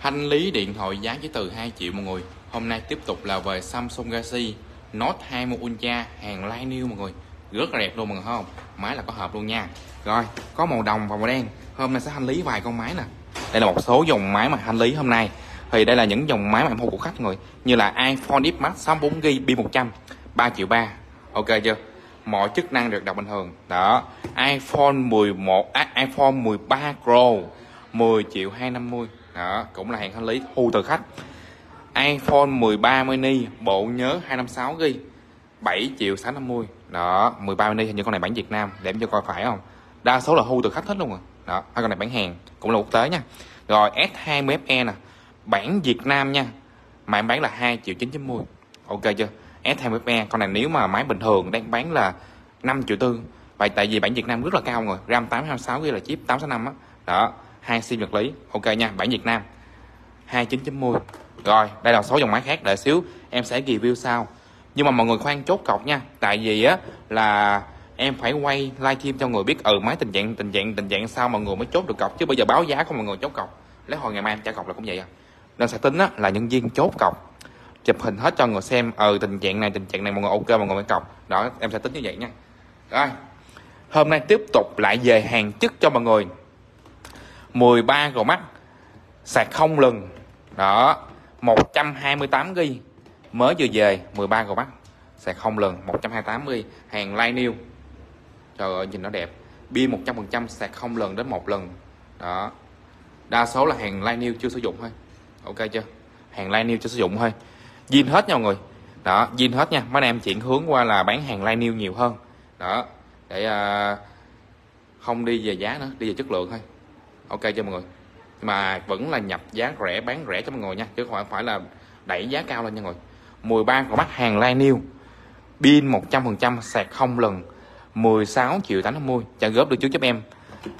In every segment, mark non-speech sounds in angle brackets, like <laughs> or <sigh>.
Hành lý điện thoại giá chỉ từ 2 triệu mọi người. Hôm nay tiếp tục là về Samsung Galaxy Note 20 Ultra hàng light new mọi người. Rất là đẹp luôn mọi người không? Máy là có hợp luôn nha. Rồi có màu đồng và màu đen. Hôm nay sẽ hành lý vài con máy nè. Đây là một số dòng máy mà hành lý hôm nay. Thì đây là những dòng máy mà em mua của khách mọi người. Như là iPhone X Max 64GB B100 3 triệu 3 Ok chưa? Mọi chức năng được đọc bình thường. Đó. iPhone 11 à, iPhone 13 Pro 10 triệu 250 đó, cũng là hàng thanh lý thu từ khách. iPhone 13 mini, bộ nhớ 256 GB 7 triệu 650 đó 13 mini hình như con này bản Việt Nam, để em cho coi phải không? Đa số là thu từ khách hết luôn rồi. Đó hai con này bản hàng, cũng là quốc tế nha. Rồi S20 FE nè, bản Việt Nam nha. Mà em bán là 2 triệu 990 ok chưa? S20FE con này nếu mà máy bình thường đang bán là 5 triệu tư. Vậy tại vì bản Việt Nam rất là cao rồi, RAM 826 GB là chip 865 á. Đó hai sim vật lý. Ok nha, bản Việt Nam. 29.10 rồi, đây là số dòng máy khác, đợi xíu, em sẽ review sau. Nhưng mà mọi người khoan chốt cọc nha, tại vì á, là em phải quay livestream cho người biết ừ máy tình trạng tình trạng tình trạng sao mọi người mới chốt được cọc. Chứ bây giờ báo giá không mọi người chốt cọc. Lấy hồi ngày mai em trả cọc là cũng vậy à. Nên sẽ tính á, là nhân viên chốt cọc, chụp hình hết cho người xem ừ tình trạng này, tình trạng này mọi người ok, mọi người mới cọc. Đó, em sẽ tính như vậy nha. Rồi, hôm nay tiếp tục lại về hàng chức cho mọi người. 13 gò mắt sạc không lần đó 128 g mới vừa về 13 gò mắt sạc không lần 128 g hàng line new trời ơi nhìn nó đẹp. Pin 100% sạc không lần đến một lần. Đó. Đa số là hàng line new chưa sử dụng thôi. Ok chưa? Hàng line new chưa sử dụng thôi. Zin hết nha mọi người. Đó zin hết nha. Mấy em chuyển hướng qua là bán hàng line new nhiều hơn. Đó để uh, không đi về giá nữa đi về chất lượng thôi ok cho mọi người. Mà vẫn là nhập giá rẻ bán rẻ cho mọi người nha chứ không phải là đẩy giá cao lên nha mọi người. 13 con mắt hàng lai new pin 100% sạc không lần. 16 triệu 850 trả góp được trước giúp em.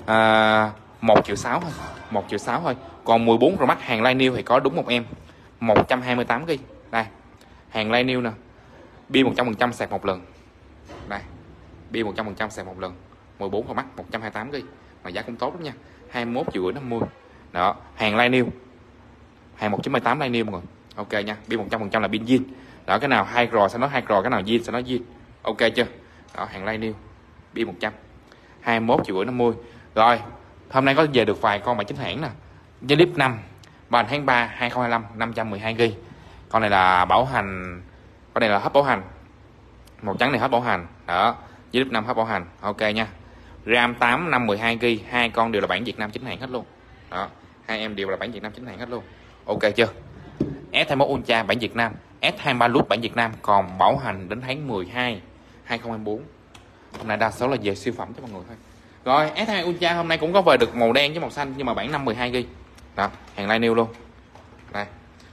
À, 1 triệu 6 thôi 1 triệu 6 thôi. Còn 14 con mắt hàng lai new thì có đúng một em. 128 GB đây hàng lai new nè. Pin 100% sạc một lần. Đây pin 100% sạc một lần. 14 Pro Max 128 GB mà giá cũng tốt lắm nha. 21 triệu rưỡi 50 đó, hàng live new hàng 1.28 live new mọi người. Ok nha pin 100% là pin zin đó, cái nào hai rò sẽ nói hai rò, cái nào zin sẽ nói zin ok chưa? Đó, hàng live new pin 100 21 triệu rưỡi 50 rồi, hôm nay có về được vài con mà chính hãng nè. Clip 5 vào tháng 3 2025 512 g con này là bảo hành, con này là hấp bảo hành. Màu trắng này hết bảo hành. Đó với lớp 5 hết bảo hành. Ok nha. RAM 8 5 12 GB hai con đều là bản Việt Nam chính hãng hết luôn. Đó hai em đều là bản Việt Nam chính hãng hết luôn. Ok chưa? S21 Ultra bản Việt Nam. S23 Plus bản Việt Nam. Còn bảo hành đến tháng 12 2024 hôm nay đa số là về siêu phẩm cho mọi người thôi. Rồi S2 Ultra hôm nay cũng có về được màu đen với màu xanh nhưng mà bản 5 12 GB đó hàng live new luôn. Đây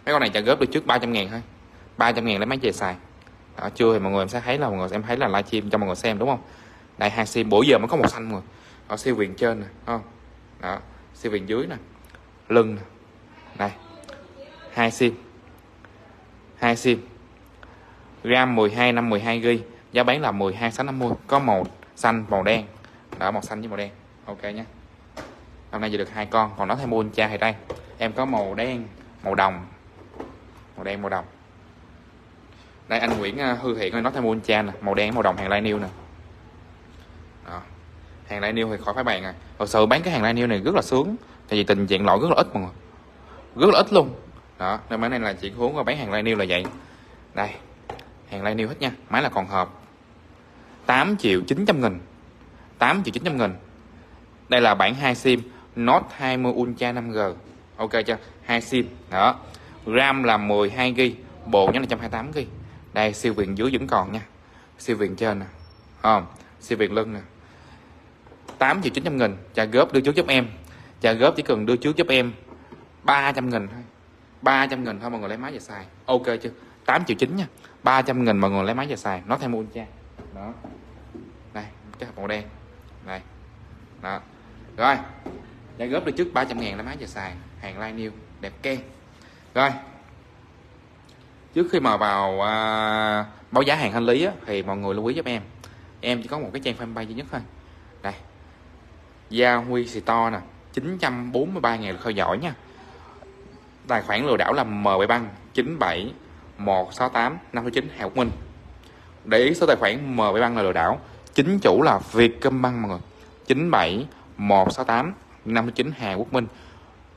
mấy con này trả góp được trước 300 000 thôi. 300 000 lấy máy về xài. Đó, chưa thì mọi người em sẽ thấy là mọi người em thấy là livestream cho mọi người xem đúng không? Đây hai sim mỗi giờ mới có một xanh rồi ở ờ, siêu viền trên nè không? Đó, siêu viền dưới nè. Lưng nè. Này, hai sim. Hai sim. Ram 12 năm 12 GB giá bán là 12 650 có màu xanh, màu đen. Đó, màu xanh với màu đen. Ok nhé. Hôm nay giờ được hai con. Còn nó thêm mua cha thì đây. Em có màu đen, màu đồng. Màu đen, màu đồng. Đây, anh Nguyễn ờ, Hư Thiện ơi, nói thêm mua cha nè. Màu đen, màu đồng hàng lai nè hàng lai niêu thì khỏi phải bàn à. Thật sự bán cái hàng lai niêu này rất là sướng. Tại vì tình trạng lỗi rất là ít mọi người. Rất là ít luôn. Đó, nên máy này là chỉ hướng vào bán hàng lai niêu là vậy. Đây, hàng lai niêu hết nha. Máy là còn hộp 8 triệu 900 nghìn. 8 triệu 900 nghìn. Đây là bản 2 sim, Note 20 Ultra 5G ok chưa? 2 sim. Đó. RAM là 12 GB bộ nhớ là 128 GB đây, siêu viền dưới vẫn còn nha. Siêu viền trên nè. Không, siêu viền lưng nè. 8 triệu 900 nghìn. Trả góp đưa trước giúp em. Trả góp chỉ cần đưa trước giúp em 300 nghìn thôi. 300 nghìn thôi mọi người lấy máy về xài. Ok chưa? 8 triệu 9 nha. 300 nghìn mọi người lấy máy về xài. Nó thêm ultra đó. Đây cái màu đen. Này đó. Rồi. Trả góp được trước 300 ngàn lấy máy về xài. Hàng live new đẹp ke rồi. Trước khi mà vào à, báo giá hàng hành lý á, thì mọi người lưu ý giúp em. Em chỉ có một cái trang fanpage duy nhất thôi. Gia Huy Store nè 943 ngàn lượt theo dõi nha. Tài khoản lừa đảo là MB Bank 97 168 569 Hà Quốc Minh. Để ý số tài khoản MB Bank là lừa đảo, chính chủ là Vietcombank mọi người. 97 168 569 Hà Quốc Minh.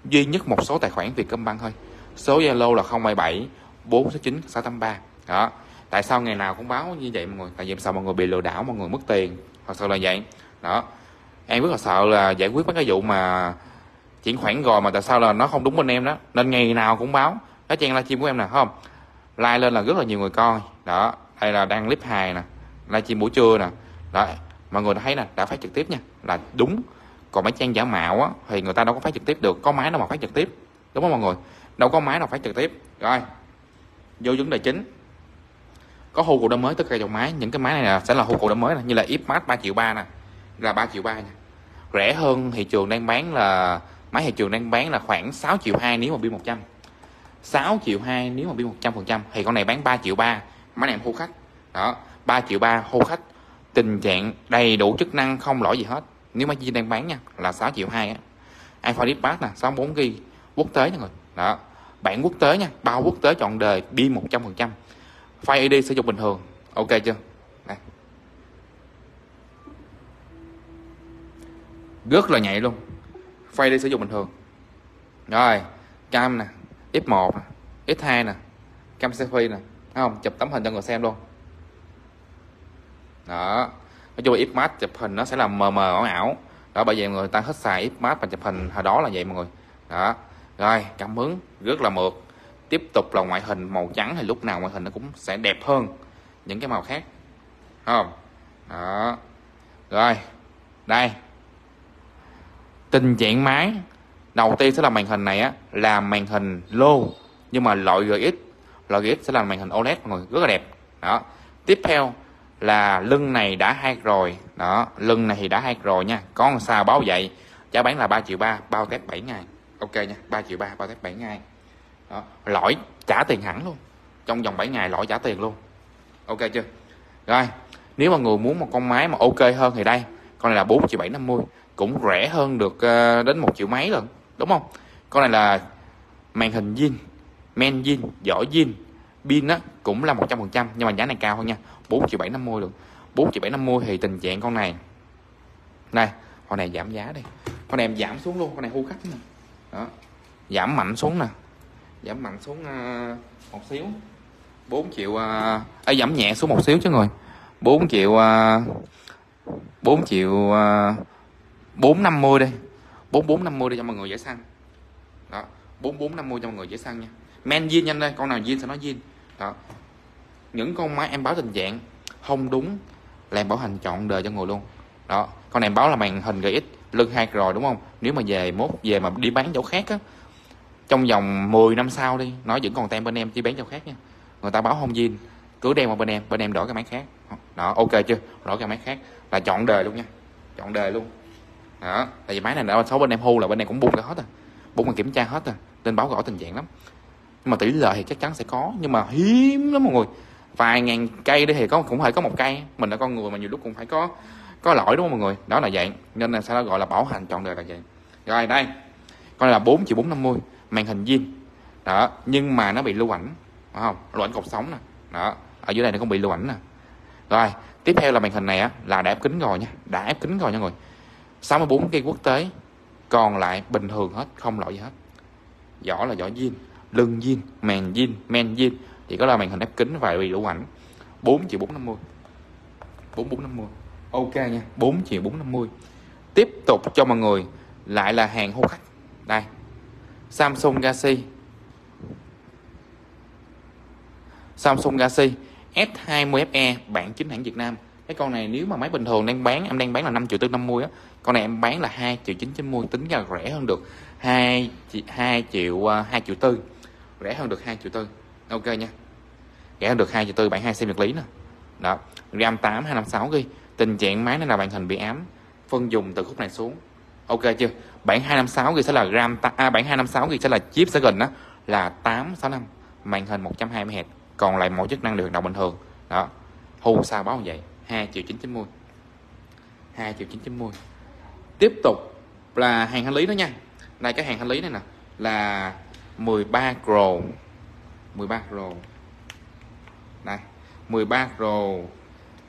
Duy nhất một số tài khoản Vietcombank thôi. Số Zalo là 077 469 683 đó. Tại sao ngày nào cũng báo như vậy mọi người? Tại vì sao mọi người bị lừa đảo, mọi người mất tiền? Thật sự là vậy. Đó em rất là sợ là giải quyết mấy cái vụ mà chuyển khoản rồi mà tại sao là nó không đúng bên em đó. Nên ngày nào cũng báo. Đó trang livestream của em nè không? Like lên là rất là nhiều người coi. Đó đây là đang clip hài nè livestream buổi trưa nè. Đó mọi người đã thấy nè đã phát trực tiếp nha. Là đúng. Còn mấy trang giả mạo á thì người ta đâu có phát trực tiếp được. Có máy đâu mà phát trực tiếp. Đúng không mọi người? Đâu có máy nào phát trực tiếp. Rồi vô vấn đề chính. Có hô cụ đâm mới tất cả dòng máy. Những cái máy này là sẽ là hô cụ đâm mới này, như là Ipmat 3 triệu ba nè. Là 3 triệu ba nha rẻ hơn thị trường đang bán là, máy thị trường đang bán là khoảng 6 triệu 2 nếu mà pin 100 6 triệu 2 nếu mà pin 100 phần trăm. Thì con này bán 3 triệu 3 máy này hô khách. Đó 3 triệu 3 hô khách. Tình trạng đầy đủ chức năng không lỗi gì hết. Nếu mà Zin đang bán nha, là 6 triệu 2 á. iPhone X nè 64 GB quốc tế nha người. Đó, bản quốc tế nha, bao quốc tế chọn đời, pin 100 phần trăm. File ID sử dụng bình thường. Ok chưa? Rất là nhạy luôn. Phay đi sử dụng bình thường. Rồi, cam nè F1 nè f2 nè, cam selfie nè, Thấy không? Chụp tấm hình cho người xem luôn. Đó, nói chung là max chụp hình nó sẽ là mờ mờ ảo ảo. Đó, bởi vậy người ta hết xài Xmax và chụp hình, hồi đó là vậy mọi người. Đó, rồi, cảm hứng, rất là mượt. Tiếp tục là ngoại hình màu trắng thì lúc nào ngoại hình nó cũng sẽ đẹp hơn những cái màu khác. Không? Đó, rồi, đây tình trạng máy đầu tiên sẽ là màn hình này á, là màn hình lô, nhưng mà loại GX loại GX sẽ là màn hình OLED mọi người, rất là đẹp. Đó. Tiếp theo là lưng này đã hai rồi. Đó, lưng này thì đã hai rồi nha. Có sao báo vậy? Giá bán là 3 triệu ba, bao test 7 ngày. Ok nha 3 triệu ba, bao test 7 ngày. Đó. lỗi, trả tiền hẳn luôn. Trong vòng 7 ngày lỗi trả tiền luôn. Ok chưa? Rồi, nếu mà người muốn một con máy mà ok hơn thì đây, con này là 4 triệu 750 cũng rẻ hơn được ờ, đến một triệu mấy lần đúng không? Con này là màn hình zin men zin vỏ zin pin á cũng là 100% nhưng mà giá này cao hơn nha 4 triệu 750 được. 4 triệu 750 thì tình trạng con này này con này giảm giá đi con này em giảm xuống luôn con này hưu khách nè. Đó giảm mạnh xuống nè giảm mạnh xuống uh, một xíu 4 triệu uh, à, giảm nhẹ xuống một xíu chứ người 4 triệu uh, 4 triệu uh, 450 đi 4450 đi cho mọi người dễ săn đó 4450 cho mọi người dễ săn nha. Men zin nhanh đây, con nào zin sẽ nói zin. Đó. Những con máy em báo tình trạng không đúng là em bảo hành chọn đời cho người luôn. Đó, con này em báo là màn hình GX lưng hai rồi đúng không? Nếu mà về mốt, về mà đi bán chỗ khác á, trong vòng 10 năm sau đi, nó vẫn còn tem bên em đi bán chỗ khác nha. Người ta báo không zin, cứ đem qua bên em bên em đổi cái máy khác. Đó, ok chưa? Đổi cái máy khác là chọn đời luôn nha. Chọn đời luôn đó, tại vì máy này đã số bên em hưu là bên em cũng bung ra hết à. Bung mà kiểm tra hết à. Nên báo rõ tình trạng lắm. Nhưng mà tỷ lệ thì chắc chắn sẽ có, nhưng mà hiếm lắm mọi người. Vài ngàn cây đi thì có, cũng phải có một cây. Mình là con người mà nhiều lúc cũng phải có có lỗi đúng không mọi người? Đó là vậy. Nên là sao nó gọi là bảo hành trọn đời là vậy. Rồi đây, con này là 4 triệu 450 màn hình zin. Đó, nhưng mà nó bị lưu ảnh, phải không? Lưu ảnh cột sống nè. Đó, ở dưới đây nó cũng bị lưu ảnh nè. Rồi, tiếp theo là màn hình này á, là đã ép kính rồi nha. Đã ép kính rồi nha mọi người. 64 cây quốc tế, còn lại bình thường hết, không lỗi gì hết. Giỏ là giỏ zin lưng zin màn zin men zin chỉ có là màn hình ép kính và bị đủ ảnh. 4 triệu 450 4450 ok nha 4 triệu 450 tiếp tục cho mọi người, lại là hàng hô khách. Đây, Samsung Galaxy. Samsung Galaxy S20FE bản chính hãng Việt Nam cái con này nếu mà máy bình thường đang bán em đang bán là 5 triệu tư 50 á con này em bán là 2 triệu 990 tính ra rẻ hơn được 2 2 triệu à, 2 triệu tư. Rẻ hơn được 2 triệu tư. Ok nha. Rẻ hơn được 2 triệu tư bạn hai xem nhật lý nè. Đó RAM 8 256 ghi. Tình trạng máy này là màn hình bị ám phân dùng từ khúc này xuống. Ok chưa? Bản 256 ghi sẽ là RAM ta, à, bản 256 ghi sẽ là chip sẽ gần đó là 865 màn hình 120 Hz còn lại mọi chức năng đều hoạt động bình thường. Đó hù sao báo như vậy. 2 triệu 990 2 triệu 990 tiếp tục là hàng hành lý đó nha. Đây cái hàng hành lý này nè là 13 Pro. 13 Pro. Đây 13 Pro.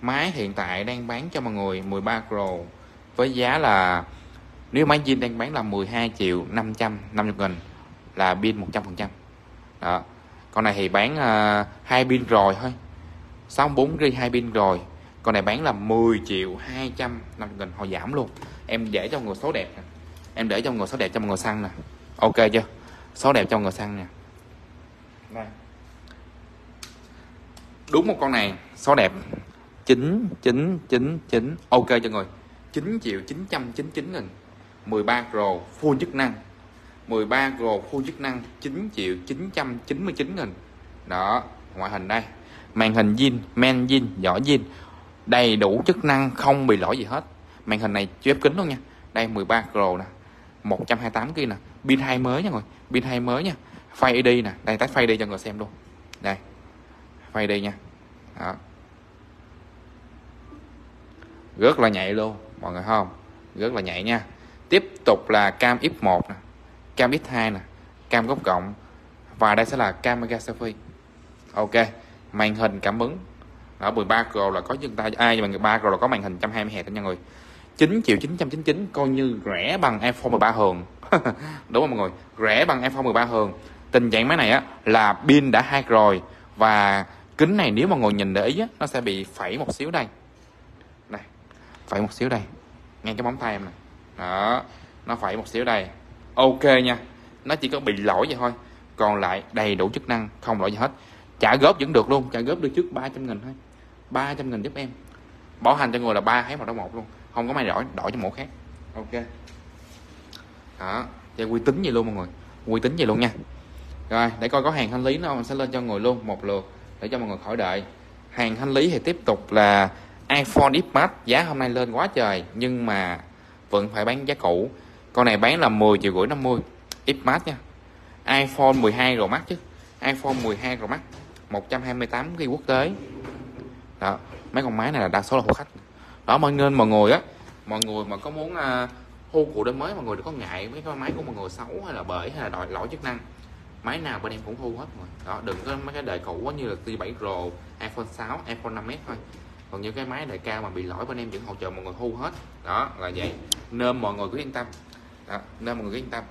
Máy hiện tại đang bán cho mọi người 13 Pro với giá là nếu máy zin đang bán là 12 triệu 550 nghìn là pin 100 phần trăm. Đó. Con này thì bán uh, hai pin rồi thôi. 64 g hai pin rồi con này bán là 10 triệu 250 nghìn họ giảm luôn. Em để cho người số đẹp nè. Em để cho người số đẹp cho người săn nè. Ok chưa? Số đẹp cho người săn nè. Đây. Đúng một con này số đẹp. 9 9 9 9 ok cho người. 9 triệu 999 nghìn. 13 Pro full chức năng. 13 Pro full chức năng 9 triệu 999 nghìn. Đó ngoại hình đây. Màn hình zin men zin vỏ zin đầy đủ chức năng, không bị lỗi gì hết. Màn hình này chép kính luôn nha. Đây 13 Pro nè 128 kia nè. Pin hai mới nha mọi người. Pin hai mới nha. Face đi nè. Đây tắt Face đi cho người xem luôn. Đây Face đi nha. Đó. rất là nhạy luôn, mọi người không? Rất là nhạy nha. Tiếp tục là cam x1 nè, cam x2 nè, cam góc cộng và đây sẽ là camera selfie. Ok, màn hình cảm ứng ở 13 Pro là có chân tay ai mà 13 Pro là có màn hình 120 Hz nha mọi người. 9 triệu 999 coi như rẻ bằng iPhone 13 thường <laughs> đúng không mọi người rẻ bằng iPhone 13 thường tình trạng máy này á là pin đã hai rồi. Và kính này nếu mà ngồi nhìn để ý á, nó sẽ bị phẩy một xíu đây. Này phẩy một xíu đây. Ngay cái móng tay em này đó nó phẩy một xíu đây. Ok nha nó chỉ có bị lỗi vậy thôi. Còn lại đầy đủ chức năng không lỗi gì hết. Trả góp vẫn được luôn trả góp được trước 300 nghìn thôi. 300 nghìn giúp em. Bảo hành cho người là ba thấy một đó một luôn. Không có may đổi đổi cho mẫu khác. Ok. Đó. Chơi uy tín vậy luôn mọi người. Uy tín vậy luôn nha. Rồi để coi có hàng thanh lý nó mình sẽ lên cho người luôn một lượt để cho mọi người khỏi đợi. Hàng thanh lý thì tiếp tục là iPhone X Max giá hôm nay lên quá trời nhưng mà vẫn phải bán giá cũ. Con này bán là 10 triệu rưỡi 50 X Max nha. iPhone 12 Pro Max chứ. iPhone 12 Pro Max 128 GB quốc tế đó mấy con máy này là đa số là hút khách. Đó mọi nên mọi người á mọi người mà có muốn uh, hô cụ đến mới mọi người đừng có ngại mấy cái máy của mọi người xấu hay là bởi hay là đòi lỗi chức năng. Máy nào bên em cũng thu hết rồi đó đừng có mấy cái đời cũ như là T7 Pro iPhone 6 iPhone 5s thôi. Còn những cái máy đời cao mà bị lỗi bên em vẫn hỗ trợ mọi người thu hết. Đó là vậy. Nên mọi người cứ yên tâm. Đó, nên mọi người cứ yên tâm.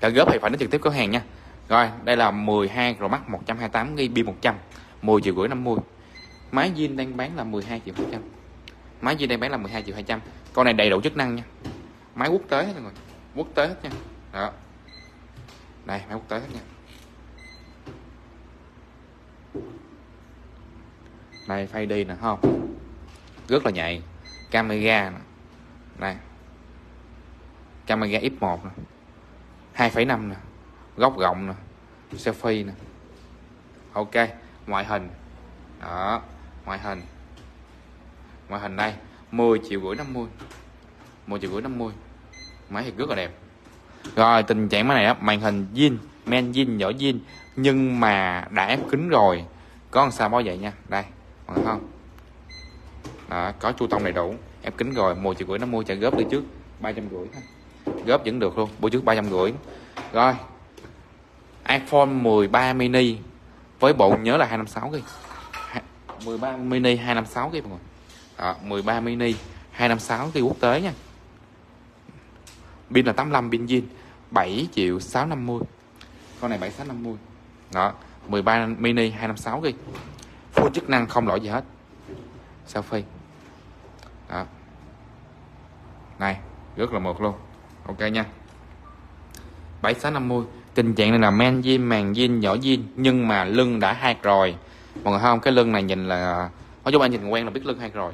Cả góp thì phải đến trực tiếp cửa hàng nha. Rồi đây là 12 Pro Max 128 GB pin 100 10 triệu rưỡi 50 máy zin đang bán là 12 triệu 200 máy zin đang bán là 12 triệu 200 con này đầy đủ chức năng nha. Máy quốc tế hết rồi quốc tế hết nha. Đó. Đây máy quốc tế hết nha. Đây phay đi nè không? Rất là nhạy. Camera nè. Này camera f1 nè. 2,5 nè. Góc rộng nè. Selfie nè. Ok ngoại hình. Đó ngoại hình. Ngoại hình đây 10 triệu rưỡi 50 10 triệu rưỡi 50 máy thì rất là đẹp. Rồi tình trạng máy này á màn hình zin men zin nhỏ zin. Nhưng mà đã ép kính rồi. Có làm sao bao vậy nha? Đây mọi người không? Đó, có chu tông đầy đủ. Ép kính rồi 10 triệu rưỡi 50 trả góp đi trước 350 thôi. Góp vẫn được luôn mua trước 350 rồi iPhone 13 mini với bộ nhớ là 256 GB 13 mini 256 GB mọi người. Đó, 13 mini 256 GB quốc tế nha. Pin là 85 pin zin 7 triệu 650 con này 7650 đó 13 mini 256 GB full chức năng không lỗi gì hết. Selfie. Đó. Này rất là mượt luôn. Ok nha. 7650 tình trạng này là men zin màng zin nhỏ zin nhưng mà lưng đã hạt rồi mọi người không? Cái lưng này nhìn là, nói chung anh nhìn quen là biết lưng hay rồi.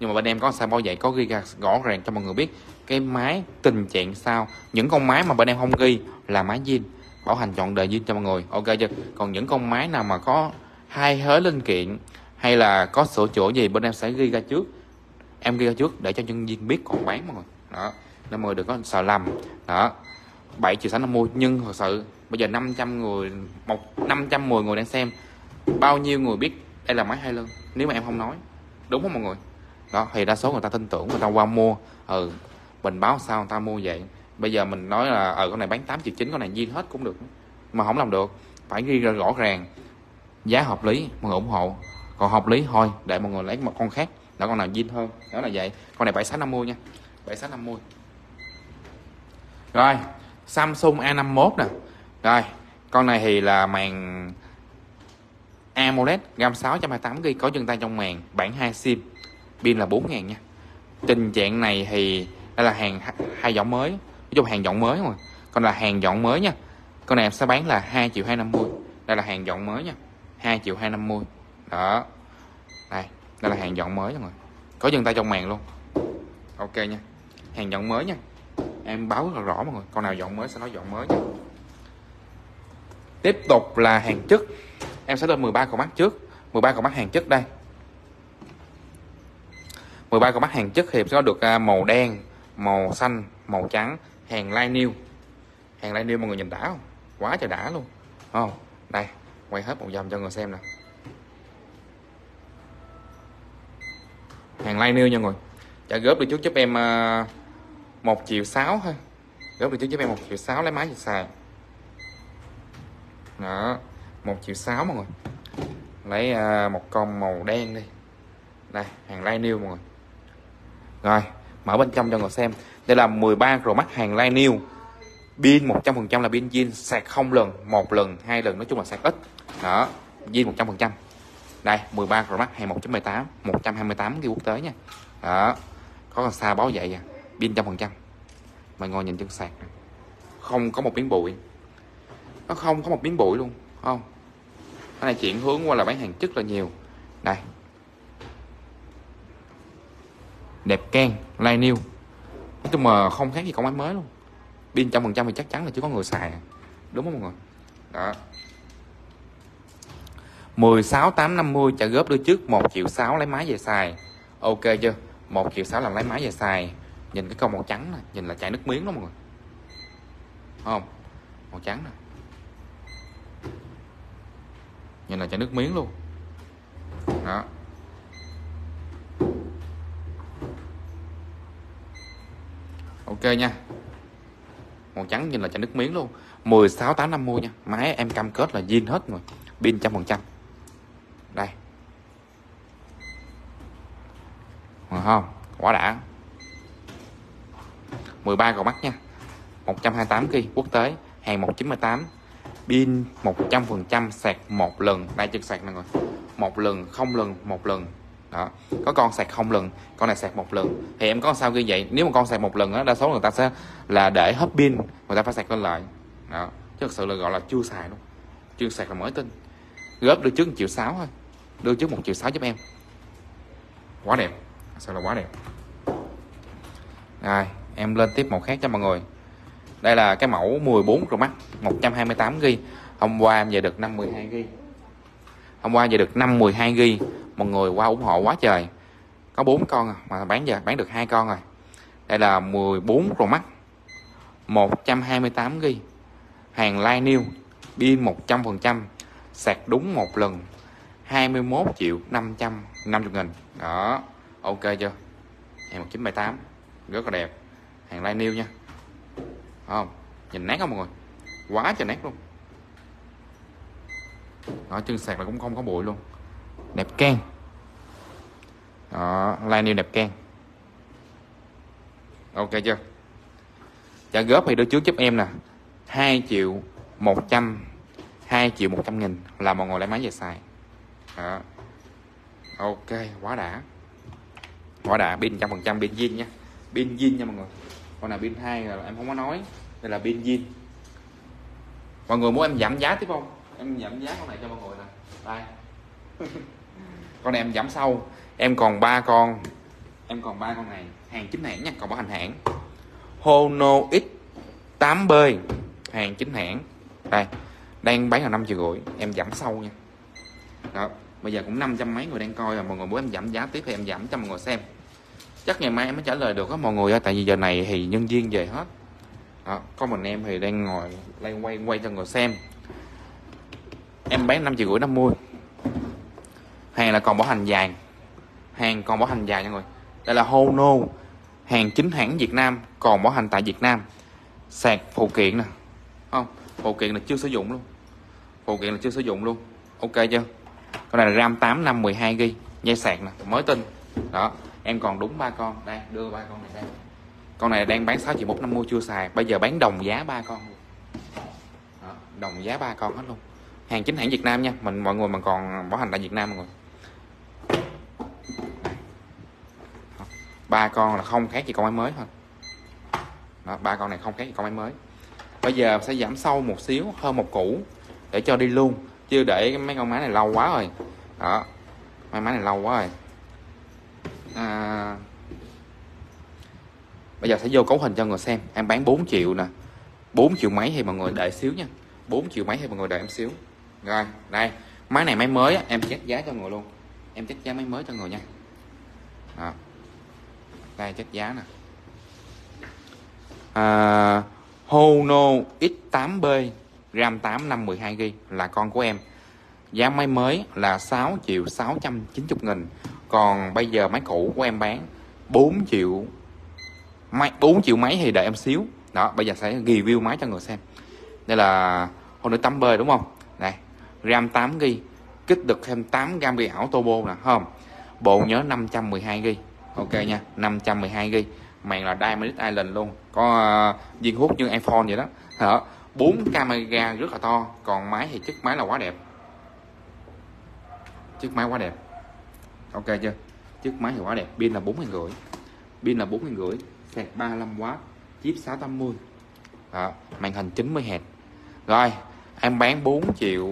Nhưng mà bên em có sao bao vậy có ghi ra rõ ràng cho mọi người biết cái máy tình trạng sao. Những con máy mà bên em không ghi là máy zin, bảo hành chọn đời zin cho mọi người. Ok chưa? Còn những con máy nào mà có hai hớ linh kiện hay là có sửa chữa gì, bên em sẽ ghi ra trước. Em ghi ra trước để cho nhân viên biết còn bán mọi người. Đó. Nên mọi người đừng có sợ lầm. Đó. 7 triệu 650 nhưng thật sự bây giờ 500 người, một 510 người đang xem bao nhiêu người biết đây là máy hai lưng? Nếu mà em không nói. Đúng không mọi người? Đó thì đa số người ta tin tưởng người ta qua mua. Ừ bình báo sao người ta mua vậy? Bây giờ mình nói là ở ừ, con này bán 8 triệu chín con này viên hết cũng được. Mà không làm được. Phải ghi ra rõ ràng. Giá hợp lý mọi người ủng hộ. Còn hợp lý thôi để mọi người lấy một con khác. Đó con nào viên hơn? Đó là vậy. Con này bảy sáu năm mươi nha. Bảy sáu năm mươi. Rồi Samsung A51 nè. Rồi con này thì là màn AMOLED RAM 628GB có chân tay trong màn, bản 2 sim. Pin là 4.000 nha. Tình trạng này thì đây là hàng hai giọng mới. Nói chung hàng giọng mới mà. Còn là hàng giọng mới nha. Con này em sẽ bán là 2 triệu 250 đây là hàng giọng mới nha. 2 triệu 250 đó. Đây đây là hàng giọng mới rồi có chân tay trong màn luôn. Ok nha. Hàng giọng mới nha. Em báo rất là rõ mọi người. Con nào giọng mới sẽ nói giọng mới nha. Tiếp tục là hàng chất em sẽ lên 13 con mắt trước. 13 con mắt hàng chất đây. 13 con mắt hàng chất thì sẽ có được à, màu đen, màu xanh, màu trắng, hàng light new hàng light new mọi người nhìn đã không? Quá trời đã luôn. Không, đây, quay hết một vòng cho người xem nè. Hàng light new nha người. Trả góp được chút giúp em à, một triệu sáu thôi. Góp được chút giúp em một triệu sáu lấy máy xài. Đó. 1 triệu 6 mọi người. Lấy uh, một con màu đen đi. Đây hàng light new mọi người. Rồi mở bên trong cho người xem. Đây là 13 Pro Max hàng light new pin 100% là pin zin sạc không lần một lần hai lần nói chung là sạc ít. Đó zin 100% đây 13 Pro Max hay 1.18 128 cái quốc tế nha. Đó có con xa báo vậy à pin trăm phần trăm. Mày ngồi nhìn chân sạc này. không có một miếng bụi. Nó không có một miếng bụi luôn không. Cái này chuyển hướng qua là bán hàng chất là nhiều. Đây đẹp can like new nói chung mà không khác gì con máy mới luôn. Pin trăm phần trăm thì chắc chắn là chưa có người xài à. đúng không mọi người? Đó. 16 850 trả góp đưa trước 1 triệu 6 lấy máy về xài. Ok chưa? 1 triệu 6 là lấy máy về xài. Nhìn cái con màu trắng này nhìn là chảy nước miếng đó mọi người. Không? Màu trắng này nhìn là chảy nước miếng luôn. Đó. Ok nha. Màu trắng nhìn là chảy nước miếng luôn. 16 850 nha. Máy em cam kết là zin hết rồi. Pin trăm phần trăm. Đây. Được không? Quá đã. 13 cầu mắt nha. 128 kg quốc tế. Hàng 198 pin 100% sạc một lần. Đây, chân sạc nè. Rồi một lần, không lần, một lần. Đó. Có con sạc không lần, con này sạc một lần. Thì em có sao như vậy? Nếu mà con sạc một lần á, đa số người ta sẽ là để hết pin, người ta phải sạc lên lại. Đó. Chứ thực sự là gọi là chưa xài luôn. Chưa sạc là mới tin. Góp đưa trước 1 triệu sáu thôi. Đưa trước 1 triệu sáu giúp em. Quá đẹp. Sao là quá đẹp. Rồi, em lên tiếp một khác cho mọi người đây là cái mẫu 14 Pro Max 128 GB hôm qua em về được 512 GB hôm qua về được 512 GB mọi người qua ủng hộ quá trời. Có bốn con à, mà bán giờ, bán được hai con rồi. Đây là 14 Pro Max 128 GB hàng Line new pin 100% sạc đúng một lần 21 triệu 550 nghìn. Đó, ok chưa? Hàng 1978 rất là đẹp. Hàng Line new nha không, nhìn nát không mọi người. Quá trời nát luôn. Đó, chân sạc là cũng không có bụi luôn. Đẹp can đó line đẹp can ok chưa? Trả góp thì đưa trước giúp em nè. 2 triệu 100 2 triệu 100 nghìn là mọi người lấy máy về xài. Đó. ok, quá đã. Quá đã, pin trăm phần trăm, pin zin nha. Pin zin nha mọi người. Con nào pin hai là em không có nói đây là pin zin mọi người muốn em giảm giá tiếp không? Em giảm giá con này cho mọi người nè. Đây. <laughs> Con này em giảm sâu em còn ba con. Em còn ba con này. Hàng chính hãng nha còn bảo hành hãng. Hono X 8B hàng chính hãng. Đây đang bán là năm triệu rưỡi. Em giảm sâu nha. Đó bây giờ cũng 500 mấy người đang coi rồi. Mọi người muốn em giảm giá tiếp thì em giảm cho mọi người xem. Chắc ngày mai em mới trả lời được á mọi người ơi. Tại vì giờ này thì nhân viên về hết đó, có mình em thì đang ngồi lay quay quay cho người xem. Em bán năm triệu rưỡi năm mươi. Hàng là còn bảo hành dài hàng còn bảo hành dài nha mọi người. Đây là Hono hàng chính hãng Việt Nam còn bảo hành tại Việt Nam. Sạc phụ kiện nè. Không phụ kiện là chưa sử dụng luôn. Phụ kiện là chưa sử dụng luôn. Ok chưa? Con này là ram 8 5 12 gb dây sạc nè. Mới tinh đó em còn đúng ba con. Đây đưa ba con này đây con này đang bán 6 triệu 150 chưa xài. Bây giờ bán đồng giá ba con đó, đồng giá ba con hết luôn. Hàng chính hãng Việt Nam nha. Mình mọi người mà còn bảo hành tại Việt Nam mọi người. Ba con là không khác gì con máy mới thôi. Đó, ba con này không khác gì con máy mới. Bây giờ sẽ giảm sâu một xíu hơn một củ để cho đi luôn. Chứ để mấy con máy này lâu quá rồi. Đó mấy máy này lâu quá rồi. À, bây giờ sẽ vô cấu hình cho mọi người xem. Em bán 4 triệu nè. 4 triệu mấy thì mọi người đợi xíu nha. 4 triệu mấy thì mọi người đợi em xíu. Rồi đây. Máy này máy mới em check giá cho người luôn. Em check giá máy mới cho người nha. Đó. đây check giá nè. À, Hono X8B RAM 8 5 12 GB là con của em. Giá máy mới là 6 triệu 690 nghìn. Còn bây giờ máy cũ của em bán 4 triệu máy 4 triệu mấy thì đợi em xíu. Đó bây giờ sẽ review máy cho người xem. Đây là Honor 8B đúng không? Này RAM 8 g kích được thêm 8 gam bị ảo turbo nè không? Bộ nhớ 512 g ok nha 512 g màn là Diamond Island luôn. Có uh, viên hút như iPhone vậy đó. Đó bốn camera rất là to còn máy thì chiếc máy là quá đẹp. Chiếc máy quá đẹp. Ok chưa? Chiếc máy thì quá đẹp. Pin là bốn nghìn rưỡi. Pin là bốn nghìn rưỡi sạc 35W chip 680 đó, màn hình 90 Hz rồi em bán 4 triệu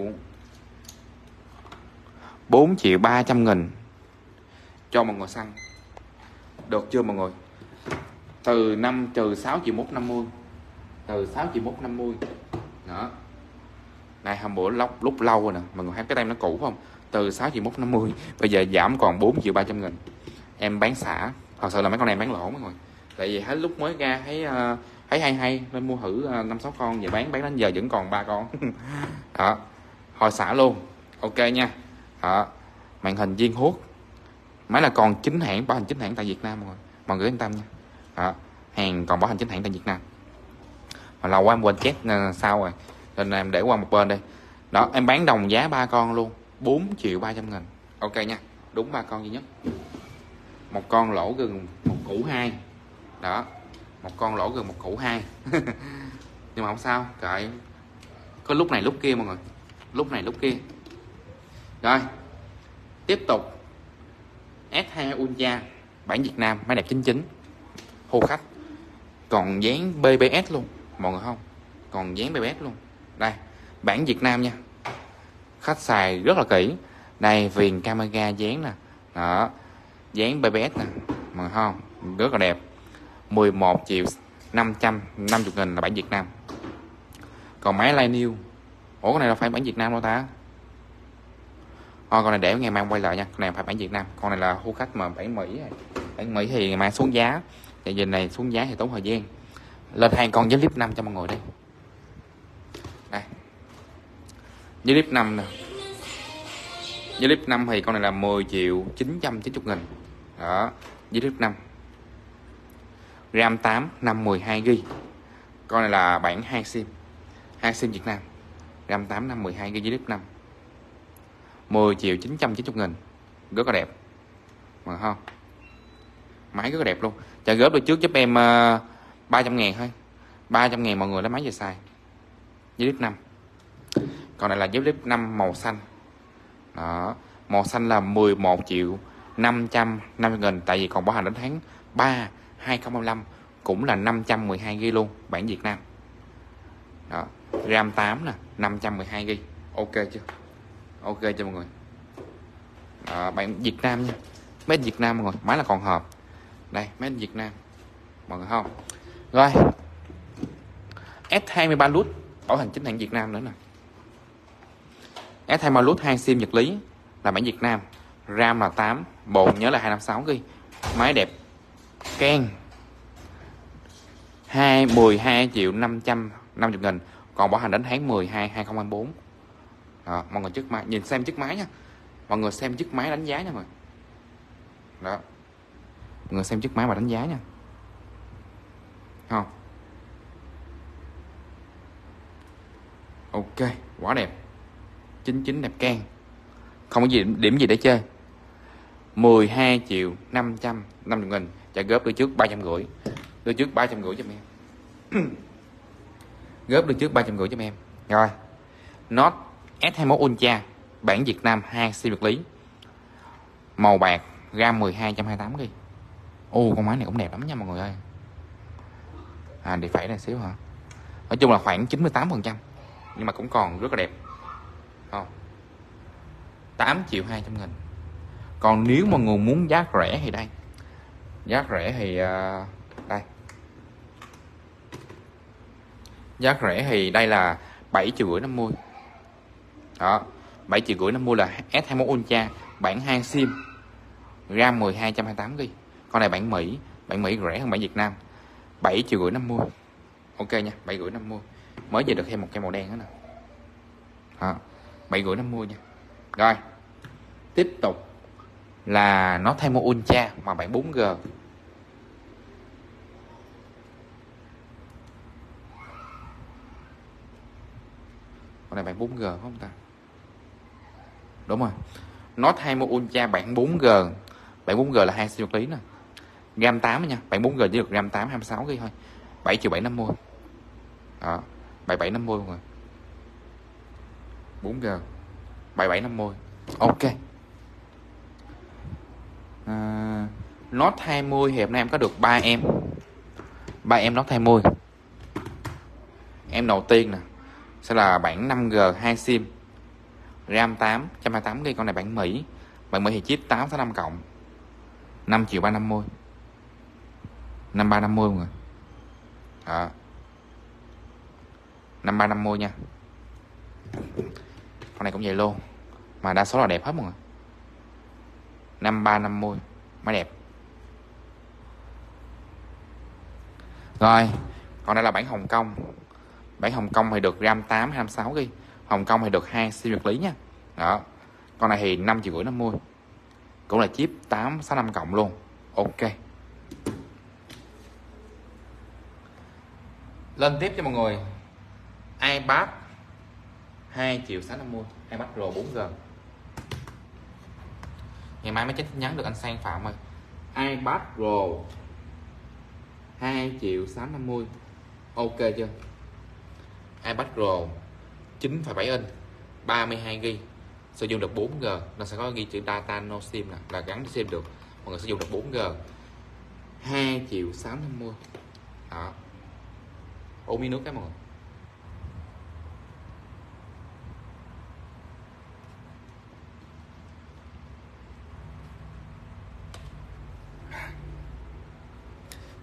4 triệu 300 nghìn cho mọi người săn được chưa mọi người? Từ 5 trừ 6 triệu 150 từ 6 triệu 150 đó. Này hôm bữa lúc, lúc lâu rồi nè mọi người thấy cái tem nó cũ không? Từ 6 triệu 150 bây giờ giảm còn 4 triệu 300 nghìn. Em bán xả thật sự là mấy con này bán lỗ mọi người tại vì hết lúc mới ra thấy uh, thấy hay hay nên mua thử ờ, năm uh, sáu con về bán bán đến giờ vẫn còn ba con. <laughs> Đó hồi xả luôn. Ok nha. Đó màn hình viên hút máy là còn chính hãng bảo hành chính hãng tại Việt Nam mọi người mọi người yên tâm nha. Đó hàng còn bảo hành chính hãng tại Việt Nam. Mà lâu quá em quên chết ờ, sao rồi? Nên em để qua một bên đây. Đó em bán đồng giá ba con luôn. 4 triệu 300 nghìn. Ok nha. Đúng ba con duy nhất. Một con lỗ gần một củ hai đó, một con lỗ gần một củ hai. <laughs> Nhưng mà không sao kệ có lúc này lúc kia mọi người. Lúc này lúc kia. Rồi, tiếp tục. S2 Ultra bản Việt Nam, máy đẹp chính chính. Hô khách. Còn dán BBS luôn, mọi người không? Còn dán BBS luôn. Đây, bản Việt Nam nha. Khách xài rất là kỹ. Đây, viền camera dán nè. Đó, dán BBS nè. Mà không? Rất là đẹp. 11 triệu 550 nghìn là bản Việt Nam. Còn máy Line New Ủa con này là phải bản Việt Nam đâu ta? Thôi, con này để ngày mai quay lại nha Con này phải bản Việt Nam, Con này là khu khách mà bản Mỹ Bản Mỹ thì ngày mai xuống giá Thì giờ này xuống giá thì tốn thời gian. Lên hàng con với clip 5 cho mọi người đi. Đây. Với clip 5 nè. Với clip 5 thì con này là 10 triệu 990 nghìn. Đó, Với clip 5 RAM 8 5 12 GB con này là bản 2 sim. 2 sim Việt Nam. RAM 8 5 12 GB clip 5 10 triệu 990 nghìn. Rất là đẹp. Mà không? Máy rất là đẹp luôn. Chờ góp được trước giúp em ờ, uh, 300 ngàn thôi. 300 ngàn mọi người lấy máy về xài. Dưới clip 5 còn này là dưới clip 5 màu xanh. Đó. Màu xanh là 11 triệu 550 nghìn. Tại vì còn bảo hành đến tháng 3 2025 cũng là 512 GB luôn bản Việt Nam. Đó RAM 8 nè 512 GB ok chưa? Ok cho mọi người? Đó, bản Việt Nam nha. Mấy Việt Nam mọi người máy là còn hợp. Đây mấy Việt Nam mọi người không? Rồi. S23 lút bảo hành chính hãng Việt Nam nữa nè. S23 lút 2 sim nhật lý là bản Việt Nam. RAM là 8 bộ nhớ là 256 GB máy đẹp. Ken 2 12 triệu 550 nghìn. Còn bảo hành đến tháng 12 2024 đó, mọi người chiếc máy nhìn xem chiếc máy nha. Mọi người xem chiếc máy đánh giá nha mọi người. Đó. Mọi người xem chiếc máy mà đánh giá nha. Không. Ok quá đẹp. 99 đẹp can không có gì điểm gì để chơi. 12 triệu 500 50 nghìn trả góp đưa trước 350 đưa trước 350 cho em. <coughs> Góp đưa trước 350 cho em. Rồi. Note S21 Ultra, bản Việt Nam 2 sim vật lý. Màu bạc RAM 12 128 GB ô con máy này cũng đẹp lắm nha mọi người ơi. À để phải này xíu hả? Nói chung là khoảng 98 phần trăm. Nhưng mà cũng còn rất là đẹp. Không. 8 triệu 200 nghìn. Còn nếu mà người muốn giá rẻ thì đây giá rẻ thì à, đây. Giá rẻ thì đây là 7 triệu rưỡi 50 đó 7 triệu rưỡi 50 là S21 Ultra, bản 2 sim, RAM 12 128 GB con này bản Mỹ bản Mỹ rẻ hơn bản Việt Nam. 7 triệu rưỡi 50 ok nha 7 rưỡi 50 mới về được thêm một cái màu đen nữa nè. Đó 7 rưỡi 50 nha. Rồi, tiếp tục là nó thay một Ultra mà bản 4G con này bản 4G không ta? Đúng rồi. Nó thay một Ultra bản 4G bản 4G là hai siêu vật lý nè. Gram 8 nha. Bản 4G chỉ được gram 8 26 cái thôi. 7 triệu 750 đó. 7750 mọi người 4G 7750 ok à, Note 20 thì hôm nay em có được 3 em. 3 em Note 20 em đầu tiên nè sẽ là bản 5G 2 sim. RAM 8 128GB con này bản Mỹ. Bản Mỹ thì chip 865 cộng. 5 triệu 350 5350 mọi người. Đó. 5350 nha. Con này cũng vậy luôn. Mà đa số là đẹp hết mọi người. 5350 máy đẹp. Rồi, còn đây là bản Hồng Kông. Bản Hồng Kông thì được RAM 8 26 ghi. Hồng Kông thì được hai siêu vật lý nha. Đó, con này thì 5 triệu rưỡi 50 cũng là chip 865 cộng luôn. Ok. Lên tiếp cho mọi người. iPad 2 triệu 650 iPad Pro 4G ngày mai mới chắc nhắn được anh Sang Phạm ơi. iPad Pro 2 triệu 650 ok chưa? iPad Pro 9,7 inch 32 GB sử dụng được 4G nó sẽ có ghi chữ data no sim nè là gắn sim được. Mọi người sử dụng được 4G 2 triệu 650 đó. Uống miếng nước cái mọi người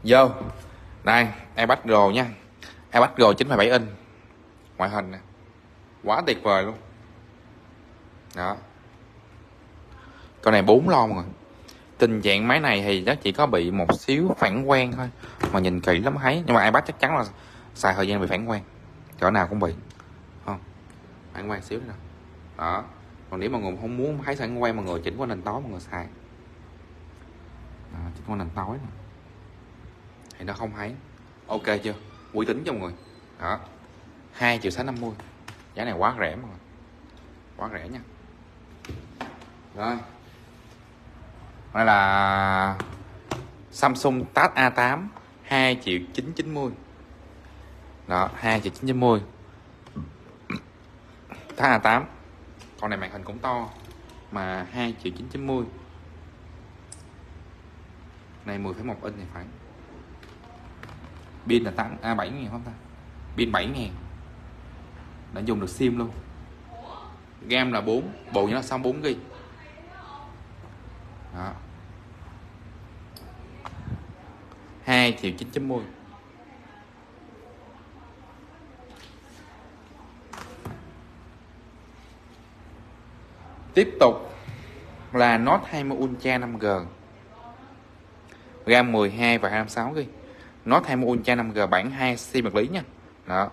vô. Đây iPad Pro nha. iPad Pro 9,7 inch. Ngoại hình nè. Quá tuyệt vời luôn. Đó. Con này bốn lon rồi. Tình trạng máy này thì nó chỉ có bị một xíu phản quang thôi mà nhìn kỹ lắm thấy nhưng mà iPad chắc chắn là xài thời gian bị phản quang. Chỗ nào cũng bị. Không. Phản quang xíu nữa. Đó. Còn nếu mà người không muốn thấy phản quang mà người chỉnh qua nền tối mà người xài. Đó, chỉnh qua nền tối này thì nó không hay. Ok chưa? Uy tín cho mọi người. Đó. Hai triệu sáu năm mươi. Giá này quá rẻ mà quá rẻ nha. Rồi. Đây là Samsung Tab A8 2 triệu 990 đó 2 triệu 990 Tab A8 con này màn hình cũng to mà 2 triệu 990 này 10,1 inch này phải pin là 8 A 7 ngàn không ta? Pin 7 ngàn. Đã dùng được sim luôn. RAM là 4 bộ nhớ là 64 GB đó. 2 triệu 990 Tiếp tục là Note 20 Ultra 5G RAM 12 và 26 GB nó thay thêm Ultra 5G bản 2 sim vật lý nha. Đó.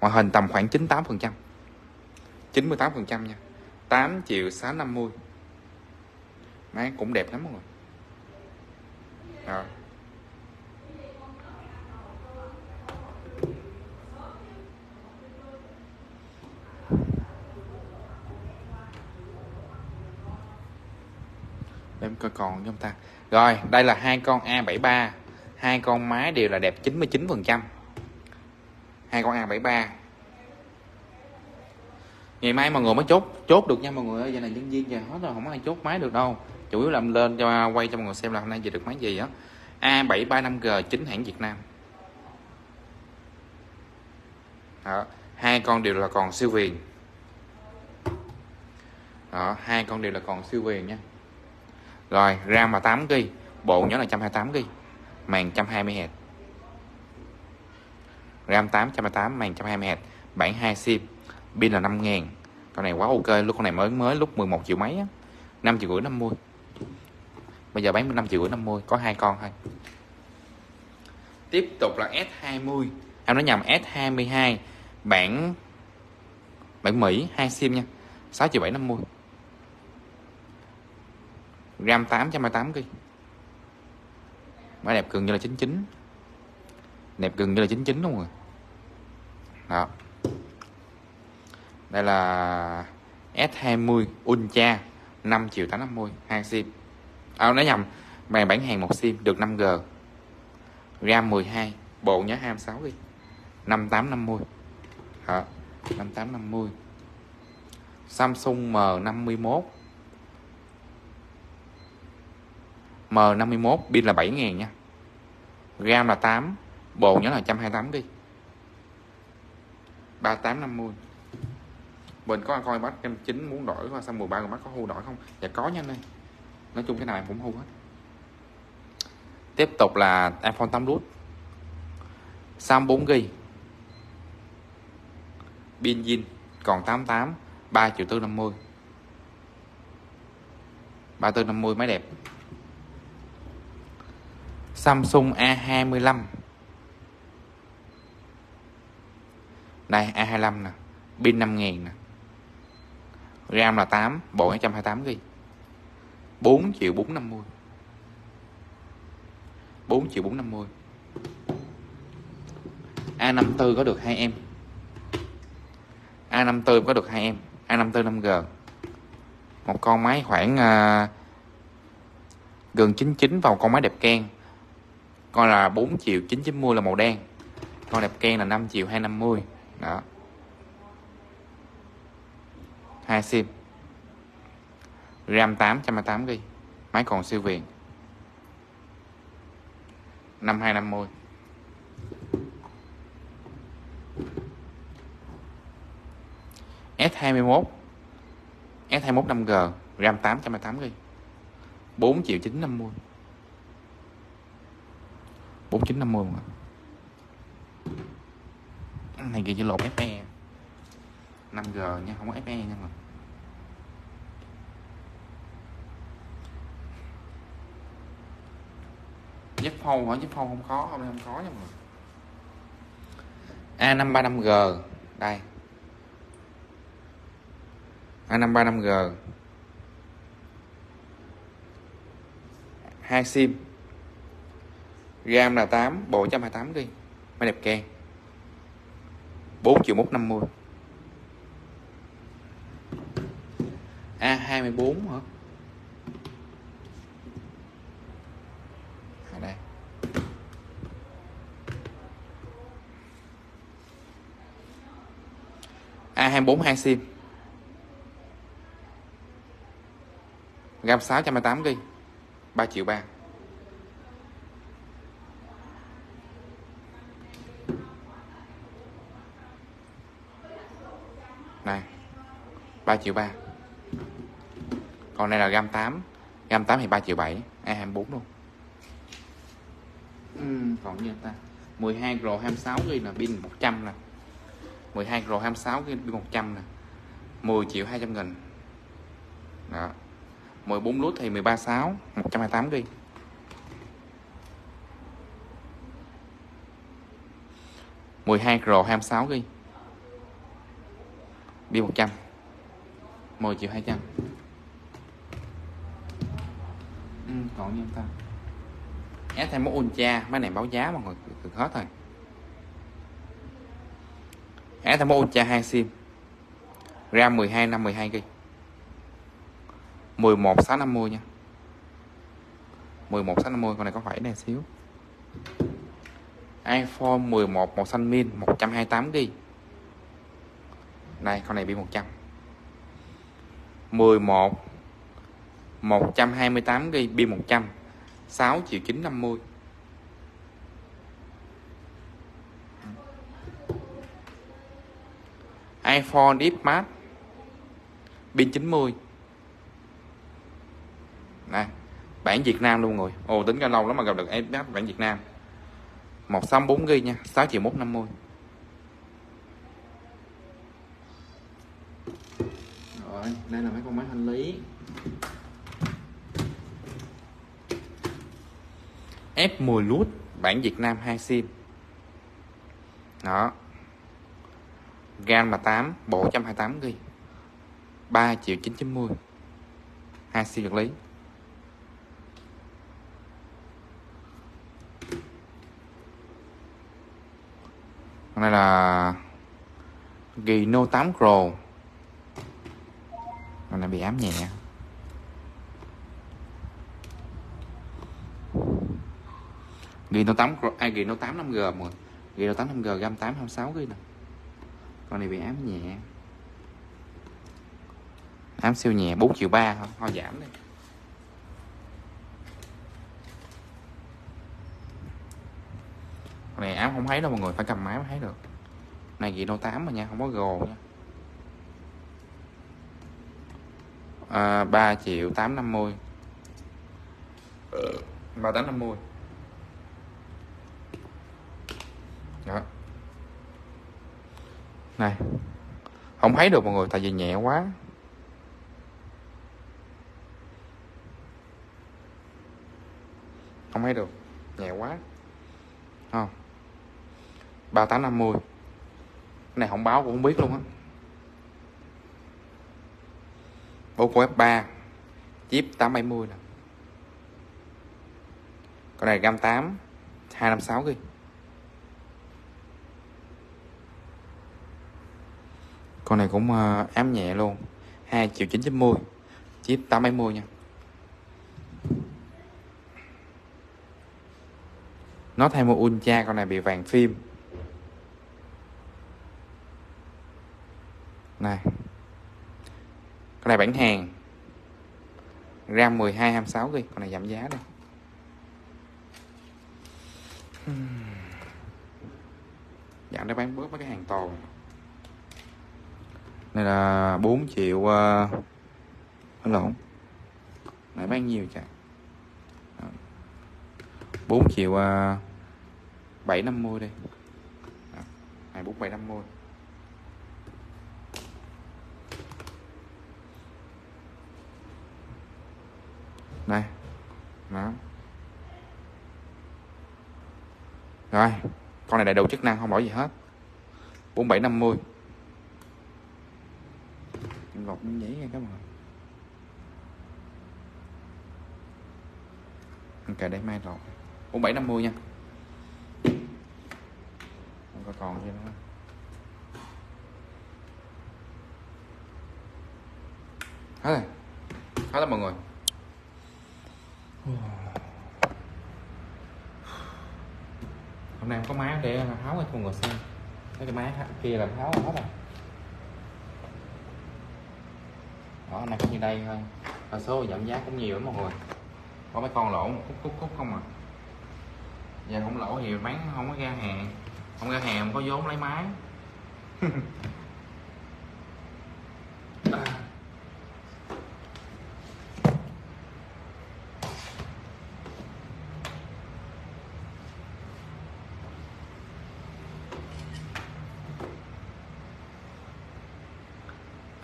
Ngoại hình tầm khoảng 98 phần trăm. 98 phần trăm nha. 8 triệu 650 máy cũng đẹp lắm mọi người. Đó. em coi còn cho ông ta. Rồi, đây là hai con A73 hai con máy đều là đẹp 99 phần trăm. Hai con A73 ngày mai mọi người mới chốt chốt được nha mọi người ơi, giờ này nhân viên giờ hết rồi, không ai chốt máy được đâu. Chủ yếu làm lên cho, quay cho mọi người xem là hôm nay về được máy gì á. A735G chính hãng Việt Nam. Đó. hai con đều là còn siêu viền. Đó, hai con đều là còn siêu viền nha. Rồi RAM là 8 GB bộ nhớ là 128 GB màn 120 Hz RAM 8 128 màn 120 Hz bản 2 sim pin là 5 con này quá ok, lúc con này mới mới lúc 11 triệu mấy á. 5 triệu rưỡi 50 bây giờ bán 5 triệu rưỡi 50 có hai con thôi. Tiếp tục là S20 em nói nhầm S22 bản bản Mỹ, hai sim nha. 6 triệu 750 RAM 828 GB Má đẹp gần như là 99 Đẹp gần như là 99 đúng không Đó. Đây là S20 Ultra 5 triệu 850 2 sim. À nói nhầm, Màn bản hàng một sim được 5G RAM 12 Bộ nhớ 26 đi 5850 Đó 5850 Samsung M51 M51, pin là 7.000 nha. RAM là 8 bộ nhớ là 128 đi. 3850 Mình có coi bắt em chín muốn đổi qua sang 13 mắt có hưu đổi không? Dạ có nha anh nói chung cái nào em cũng hưu hết. Tiếp tục là iPhone 8 Plus. Sam 4GB pin zin, còn 88 3 triệu 450 3450 máy đẹp. Samsung A25 đây A25 nè pin 5000 nè. RAM là 8 bộ 128 GB 4 triệu 450 4 triệu 450 A54 có được hai em. A54 có được hai em. A54 5G một con máy khoảng uh, gần 99 vào con máy đẹp keng con là 4 triệu 990 là màu đen. Con đẹp ken là 5 triệu 250 đó. Hai sim. RAM 828 GB máy còn siêu viền. 5250 S21 S21 5G RAM 828 GB 4 triệu 950 4950 mà. Này kia chỉ lột FE 5G nha, không có FE nha mà dép phâu hả? Dép phâu không khó hôm nay không khó nha mọi người. A535G đây. A535G hai sim. RAM là 8 bộ 128 đi. Máy đẹp ke 4 triệu 150 A24 hả? Ở đây. A24 2 sim. RAM 628 GB 3 triệu 3 3 triệu 3 còn này là gam 8 gam 8 thì 3 triệu 7 A24 luôn. Ừ, còn như ta? 12 Pro 26 ghi là pin 100 nè. 12 Pro 26 ghi pin 100 nè. 10 triệu 200 nghìn. Đó. 14 lút thì 13 6 128 ghi. mười hai Pro 26 ghi. Pin 100 10 triệu 200 ừ, còn như ta? S thêm một Ultra máy này báo giá mà người được hết rồi. S thêm một Ultra 2 sim. RAM 12 5 12 GB 11 650 nha. 11 6 50 con này có phải nè xíu. iPhone 11 màu xanh min 128GB đây con này bị 100 11 128GB pin 100 6 triệu 950 iPhone X Max, pin 90 nè, bản Việt Nam luôn rồi. Ồ, tính ra lâu lắm mà gặp được X Max bản Việt Nam. 164 GB nha 6 triệu 150 rồi, đây là mấy con máy thanh lý. F10 Lút, bản Việt Nam 2 sim. Đó. Gan là 8 bộ 128 ghi. 3 triệu 990 2 sim vật lý. Con này là ghi No 8 Pro. Con này bị ám nhẹ. Gino 8 ai à, Gino 8 5G mọi Gino 8 5G gam 8 26 GB nè. Con này bị ám nhẹ. Ám siêu nhẹ 4 triệu 3 thôi, thôi giảm đi. Con này ám không thấy đâu mọi người phải cầm máy mới thấy được. Này gì đô 8 mà nha không có gồ nha. À, 3 triệu 850 ba tám năm mươi. Đó này không thấy được mọi người tại vì nhẹ quá. Không thấy được nhẹ quá. Không. 3850 cái này không báo cũng không biết luôn á Oppo F3 chip 870 nè. Con này RAM 8 256 ghi. Con này cũng ờ, ám nhẹ luôn 2 triệu 990 chip 870 nha. Nó thay một Ultra, con này bị vàng phim. Này con này bản hàng. RAM 12 26 đi. Con này giảm giá đây giảm để bán bớt mấy cái hàng tồn. Này là 4 triệu ờ, uh, lộn này bán nhiều chả 4 triệu ờ, uh, 750 đi. Này 4750 đây. Đó. Rồi, con này đầy đủ chức năng, không bỏ gì hết. 4750 gọt giấy nha các bạn ok đây mai rồi 4750 nha. Không có còn gì nữa. Hết rồi. Hết rồi mọi người hôm nay có máy để tháo cái thùng ngồi xem. Cái cái máy kia là tháo hết rồi. Đó này nay có như đây thôi. Và số giảm giá cũng nhiều lắm mọi người. Có mấy con lỗ một cúc cúc cúc không à. Giờ không lỗ thì bán không có ra hàng. Không ra hàng không có vốn lấy máy. <laughs>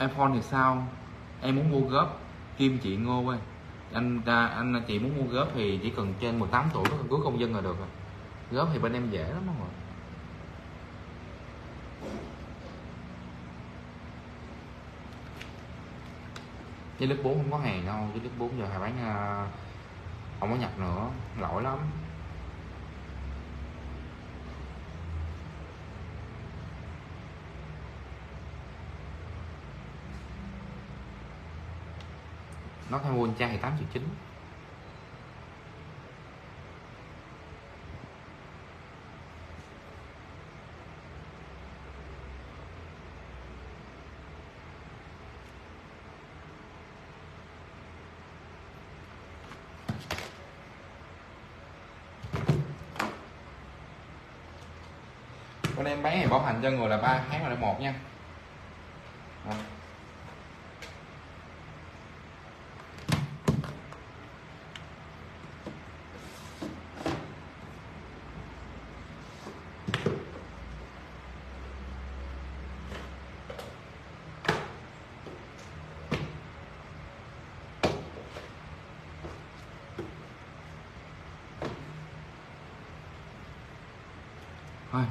iPhone thì sao? Em muốn mua góp. Kim chị Ngô ơi. Anh anh chị muốn mua góp thì chỉ cần trên 18 tuổi có căn cước công dân là được rồi. Góp thì bên em dễ lắm mọi người. Với lớp 4 không có hàng đâu với lớp 4 giờ hà bán à, không có nhập nữa. Lỗi lắm. nó tham mua trang thì 8 triệu 9 con em bán thì bảo hành cho người là 3 tháng là 1 nha à.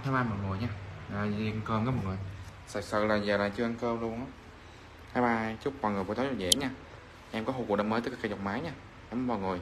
Thôi bye mọi người nha. À, Rồi đi ăn cơm đó mọi người. Thật sự là giờ là chưa ăn cơm luôn á. Bye bye, chúc mọi người buổi tối vui vẻ nha. Em có hộp quần áo mới tới cây dọc máy nha. Cảm ơn mọi người.